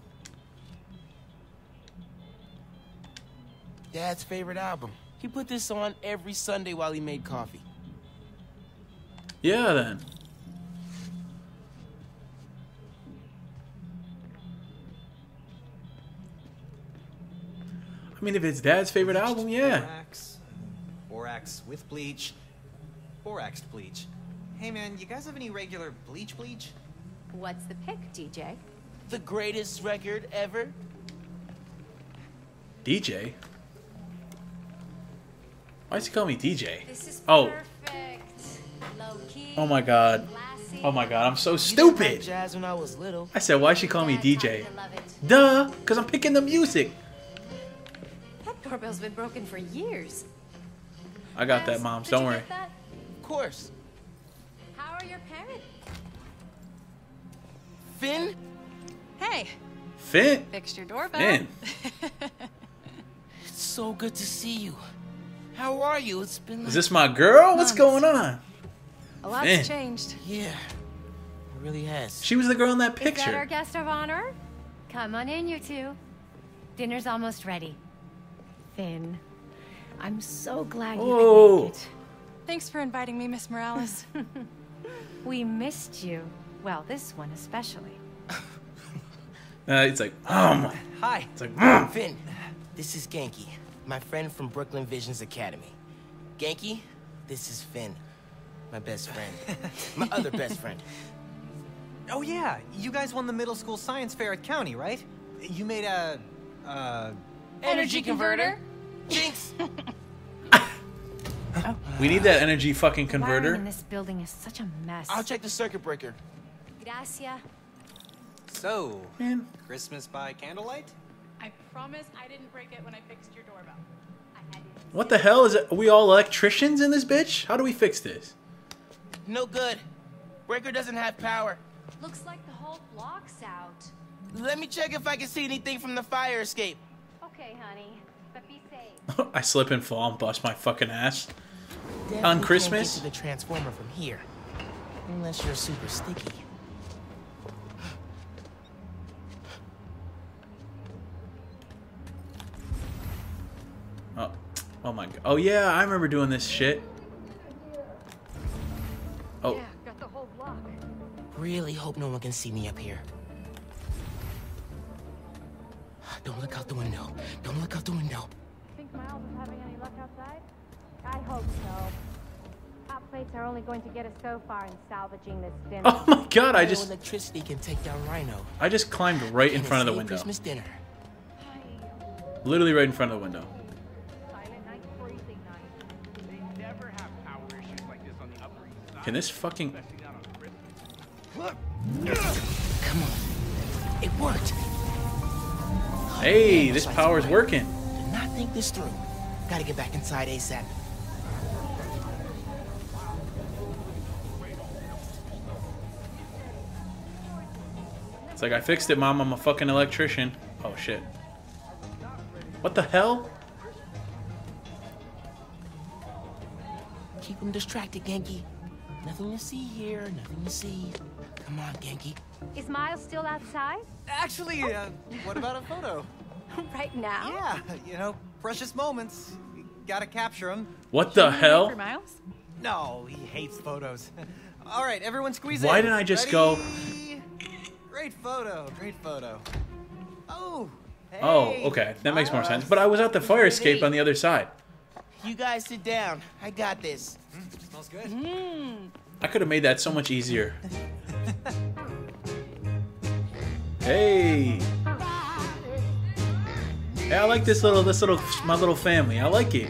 Dad's favorite album. He put this on every Sunday while he made coffee. Yeah, then. I mean, if it's Dad's favorite album, yeah. Borax. Borax with bleach. Borax bleach. Hey man, you guys have any regular bleach bleach? What's the pick, DJ? The greatest record ever. DJ? Why does he call me DJ? This is Oh, perfect. Low key. oh my god. classy. Oh my god, I'm so You didn't like stupid. jazz when I was little. I said, why she call me DJ? taught me to love it. Duh, because I'm picking the music. That doorbell's been broken for years. I got that, Yes, moms. did Don't you worry. get that? Of course. How are your parents? Phin? Hey, Phin. fixed your doorbell. Phin. It's so good to see you. How are you? It's been like Is this my girl? What's going on? A lot's Phin. changed. Yeah. It really has. She was the girl in that Is that our guest of honor? Come on in, you two. Dinner's almost ready. Phin, I'm so glad you Oh. could make it. Thanks for inviting me, Miss Morales. We missed you. Well, this one especially. Uh, it's like, um. Hi. It's like, mm. Phin, this is Ganke, my friend from Brooklyn Visions Academy. Ganke, this is Phin, my best friend. my other best friend. Oh yeah, you guys won the middle school science fair at County, right? You made a, uh, Energy converter? Jinx! We need that energy fucking Wiring in converter. this building is such a mess. I'll check the circuit breaker. Gracia. so, Man, Christmas by candlelight? I promise I didn't break it when I fixed your doorbell. what the hell is it? Are we all electricians in this bitch? How do we fix this? No good. Breaker doesn't have power. Looks like the whole block's out. Let me check if I can see anything from the fire escape. Okay, honey. But be safe. I slip and fall and bust my fucking ass. Definitely On can't Christmas? Get to the transformer from here, unless you're super sticky. Oh, oh my god. Oh yeah, I remember doing this shit. Oh, Yeah, got the whole block. Really hope no one can see me up here. Don't look out the window. Don't look out the window. Think Miles is having any luck outside? I hope so. Hot plates are only going to get us so far in salvaging this dinner. oh my god! I just, electricity can take down Rhino. I just climbed right in front of the window. Christmas dinner. Literally right in front of the window. Silent night, freezing night. They never have power issues like this on the Upper East Side. Can this fucking? Especially not on Christmas. Come on. It worked. Hey, this lights power's working. Did not think this through. Gotta get back inside ASAP. It's like I fixed it, mom. I'm a fucking electrician. Oh shit. What the hell? Keep him distracted, Ganke. Nothing to see here, nothing to see. Come on, Ganke. Is Miles still outside? Actually, uh, what about a photo? right now? Yeah, you know, precious moments. Gotta capture them. What the hell? For Miles? No, he hates photos. All right, everyone squeeze Why in. Why didn't I just go- Great photo, great photo. Oh. oh hey, Oh, okay. That makes more sense. But I was at the fire escape on the other side. You guys sit down. I got this. Hmm, smells good. Hmm. I could have made that so much easier. Hey. Yeah, I like this little this little my little family. I like it.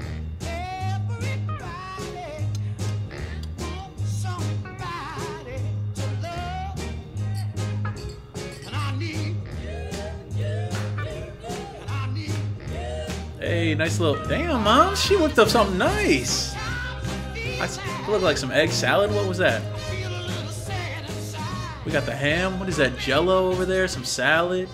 Hey, nice little damn mom. She whipped up something nice. I it looked like some egg salad. What was that? We got the ham. What is that? Jello over there. Some salad.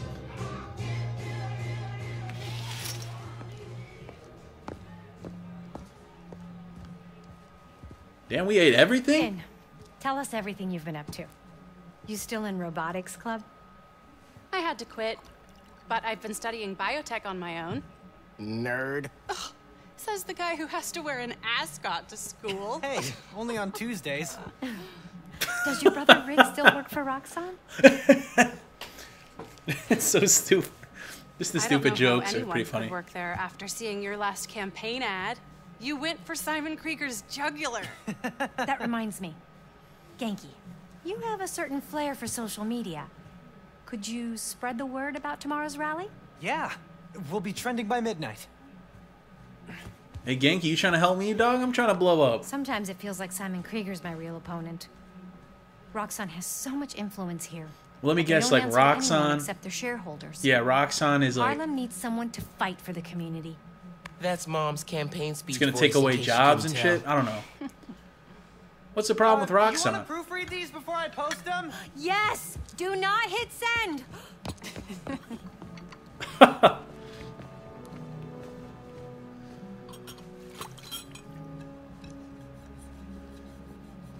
Damn, we ate everything. Phin, tell us everything you've been up to. You still in robotics club? I had to quit, but I've been studying biotech on my own. Nerd. Says the guy who has to wear an ascot to school. Hey, only on Tuesdays. Does your brother Rick still work for Roxxon? it's so stupid. Just the I don't stupid know jokes how are anyone pretty could funny. work there after seeing your last campaign ad. You went for Simon Krieger's jugular. that reminds me. Ganke, you have a certain flair for social media. Could you spread the word about tomorrow's rally? Yeah, we'll be trending by midnight. Hey Ganke, you trying to help me, dog? I'm trying to blow up. Sometimes it feels like Simon Krieger's my real opponent. Roxxon has so much influence here. Let me guess, like answer Roxxon. Except their shareholders. Yeah, Roxxon is like Harlem needs someone to fight for the community. That's mom's campaign speech. it's gonna take away jobs and couldn't shit. I don't know. What's the problem with uh, You want Roxxon? to proofread these before I post them? Yes! Do not hit send!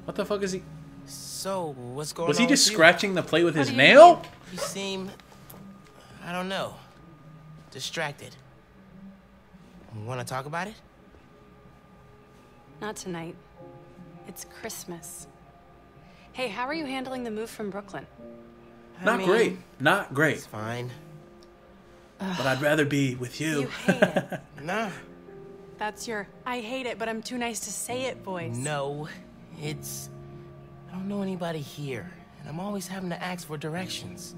What the fuck is he? So, what's going on? Was on? he just with you? scratching the plate with What his you nail? mean? You seem, I don't know, distracted. Want to talk about it? Not tonight. It's Christmas. Hey, how are you handling the move from Brooklyn? I Not mean, great. Not great. It's fine. But I'd rather be with you. You hate it. Nah. That's your I hate it, but I'm too nice to say it voice. No, it's. I don't know anybody here, and I'm always having to ask for directions.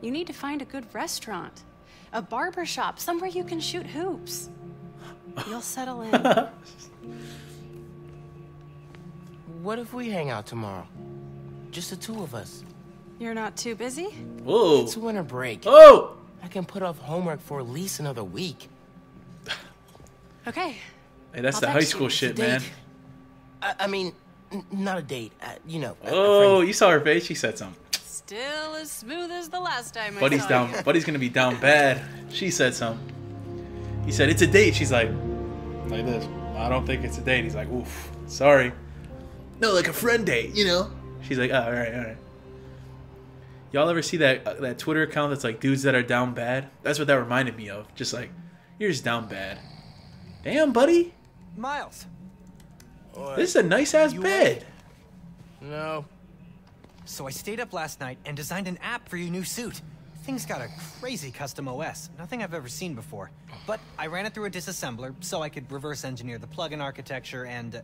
You need to find a good restaurant, a barber shop, somewhere you can shoot hoops. You'll settle in. What if we hang out tomorrow? Just the two of us. You're not too busy? Whoa. It's winter break. Oh! I can put off homework for at least another week. Okay. Hey, that's I'll the high text you. school shit, man. I, I mean, n- not a date. Uh, you know. a- a Oh, you saw her face. She said something. Still as smooth as the last time I Buddy's saw down. you. Buddy's gonna be down bad. She said something. He said it's a date. She's like, like this. I don't think it's a date. He's like, oof, sorry. No, like a friend date, you know. She's like, oh, all right, all right. Y'all ever see that uh, that Twitter account that's like dudes that are down bad? That's what that reminded me of. Just like, you're just down bad. Damn, buddy. Miles, This is a nice ass You bed. No. so I stayed up last night and designed an app for your new suit. Thing's got a crazy custom OS, nothing I've ever seen before. But I ran it through a disassembler so I could reverse engineer the plugin architecture and. uh,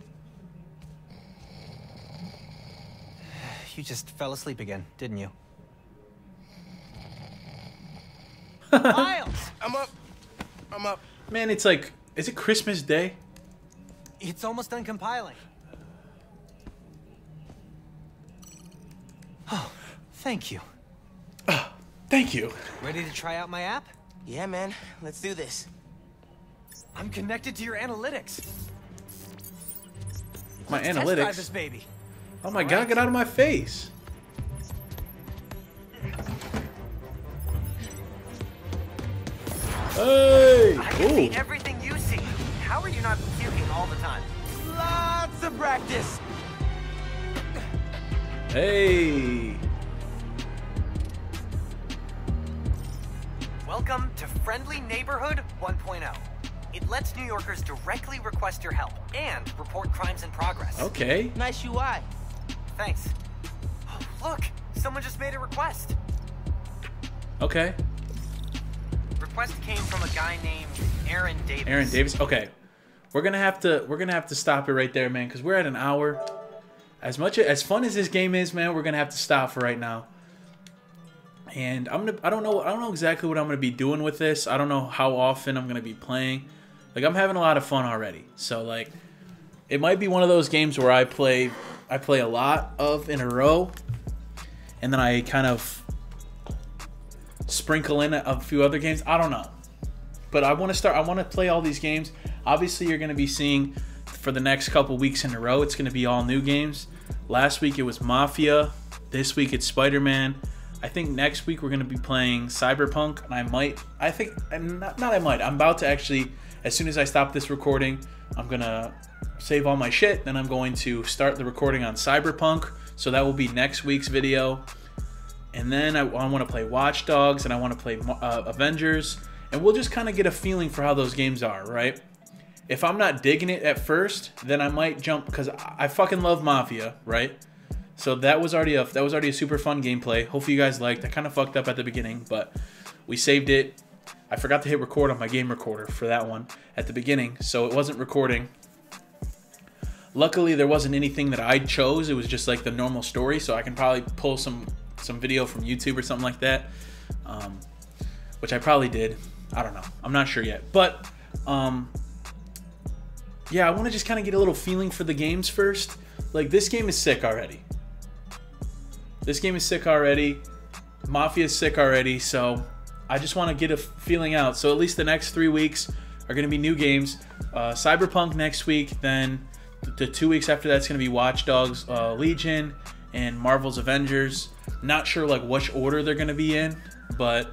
You just fell asleep again, didn't you? Miles! I'm up. I'm up. Man, it's like, is it Christmas Day? It's almost done compiling. Oh, thank you. Thank you. Ready to try out my app? Yeah, man. Let's do this. I'm connected to your analytics. My Test drive analytics. this baby. Oh my god, get out of my face. Hey! I can see everything you see. How are you not puking all the time? Lots of practice. Hey! Welcome to Friendly Neighborhood 1.0. It lets New Yorkers directly request your help and report crimes in progress. Okay. Nice UI. Thanks. Oh, look, someone just made a request. Okay. Request came from a guy named Aaron Davis. Aaron Davis. Okay. We're gonna have to we're gonna have to stop it right there, man, because we're at an hour. As much as fun as this game is, man, we're gonna have to stop for right now. And I'm gonna I don't know I don't know exactly what I'm gonna be doing with this. I don't know how often I'm gonna be playing. Like I'm having a lot of fun already. So like it might be one of those games where I play I play a lot of in a row and then I kind of sprinkle in a few other games. I don't know but I want to start. I want to play all these games. Obviously, you're going to be seeing for the next couple weeks in a row. It's going to be all new games. Last week it was Mafia. This week it's Spider Man. I think next week we're going to be playing Cyberpunk, and I might, I think, not, not I might, I'm about to actually, as soon as I stop this recording, I'm going to save all my shit. Then I'm going to start the recording on Cyberpunk. So that will be next week's video. And then I, I want to play Watch Dogs and I want to play uh, Avengers. And we'll just kind of get a feeling for how those games are, right? If I'm not digging it at first, then I might jump because I fucking love Mafia, right? So that was already a that was already a super fun gameplay. Hopefully you guys liked. I kind of fucked up at the beginning, but we saved it. I forgot to hit record on my game recorder for that one at the beginning, so it wasn't recording. Luckily, there wasn't anything that I chose. It was just like the normal story, so I can probably pull some some video from YouTube or something like that, um, which I probably did. I don't know. I'm not sure yet, but um, yeah, I want to just kind of get a little feeling for the games first. Like this game is sick already. This game is sick already. Mafia is sick already, so I just want to get a feeling out. So at least the next three weeks are going to be new games. Uh, Cyberpunk next week, then the two weeks after that's going to be Watch Dogs uh, Legion and Marvel's Avengers. Not sure like which order they're going to be in, but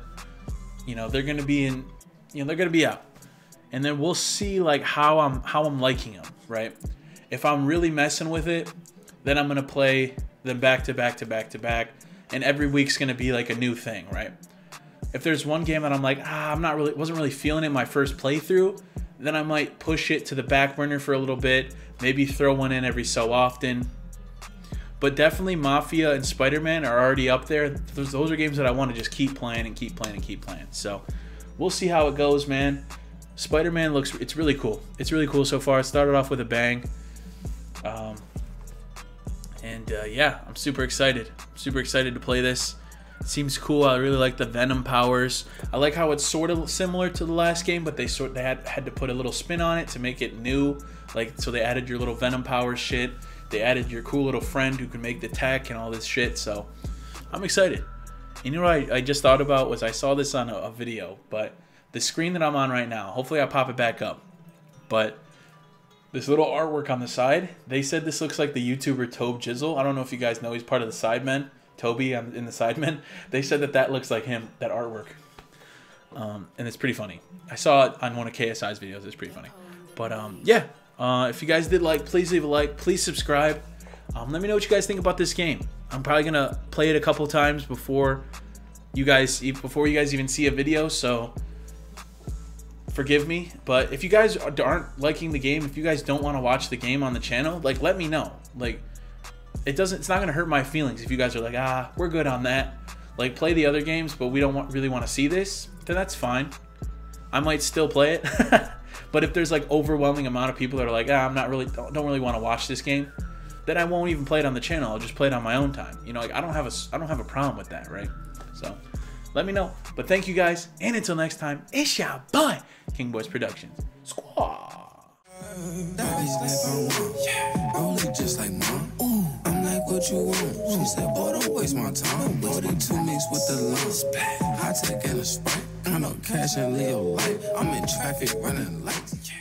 you know they're going to be in. You know they're going to be out, and then we'll see like how I'm how I'm liking them. Right? If I'm really messing with it, then I'm going to play them back to back to back to back, and every week's to be like a new thing. Right? If there's one game that I'm like, ah, I'm not really wasn't really feeling it my first playthrough, then I might push it to the back burner for a little bit, maybe throw one in every so often. But definitely Mafia and Spider-Man are already up there. Those, those are games that I want to just keep playing and keep playing and keep playing. So we'll see how it goes, man. Spider-Man looks, it's really cool. It's really cool so far. It started off with a bang. Um, and uh, yeah, I'm super excited. super excited to play this. Seems cool. I really like the Venom powers. I like how it's sort of similar to the last game, but they sort they had had to put a little spin on it to make it new. Like so they added your little Venom power shit. They added your cool little friend who can make the tech and all this shit. So I'm excited. You know what I, I just thought about was I saw this on a, a video, but the screen that I'm on right now, hopefully I pop it back up. But this little artwork on the side, they said this looks like the YouTuber Tobjizzle. I don't know if you guys know he's part of the Sidemen. Toby in the Sidemen. They said that that looks like him, that artwork. Um, and it's pretty funny. I saw it on one of KSI's videos. It's pretty funny. But um, yeah, uh, if you guys did like, please leave a like. Please subscribe. Um, let me know what you guys think about this game. I'm probably gonna play it a couple times before you guys before you guys even see a video. So forgive me. But if you guys aren't liking the game, if you guys don't want to watch the game on the channel, like let me know. Like it doesn't it's not going to hurt my feelings if you guys are like ah we're good on that like play the other games but we don't want, really want to see this then that's fine i might still play it but if there's like overwhelming amount of people that are like ah i'm not really don't, don't really want to watch this game then i won't even play it on the channel i'll just play it on my own time you know like i don't have a i don't have a problem with that right so let me know but thank you guys and until next time it's your boy king boyce productions like, what you want? She said, boy, don't waste my time. 42 mixed with the. High tech and a sprite. I cash and Leo light. I'm in traffic running lights.